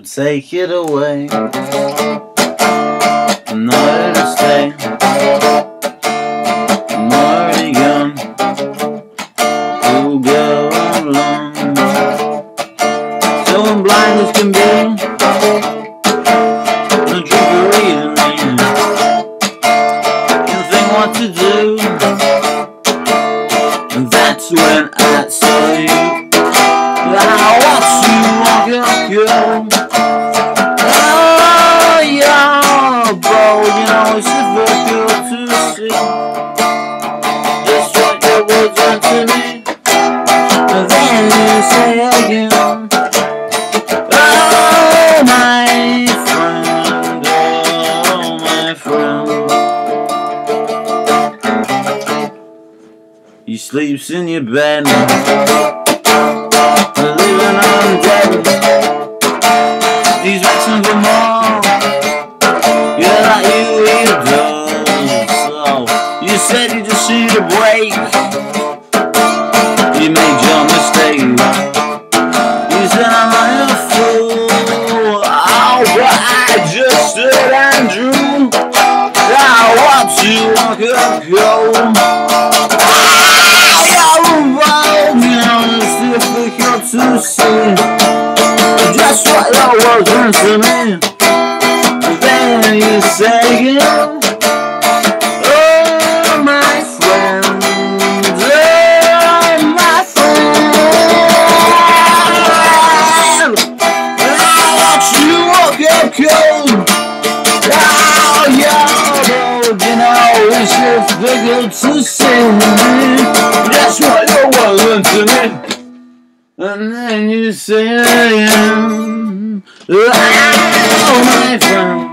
take it away. I'm not here to stay. I'm already gone. We'll go alone. So I'm blind as can be. No trickery in me. Can't think what to do. And that's when I saw you. Bro, you know it's difficult to see just what your words meant to me. And then you say again, Oh, my friend, oh, my friend. He sleeps in your bed, living on dead. He's asking for more. Said you just need a break. You made your mistake. You said I'm a fool. Oh, but I just stood and drew. I watched you walk up, go. To see just what your words meant to me. To see. That's what your words meant to me. And then you say again, oh my friend,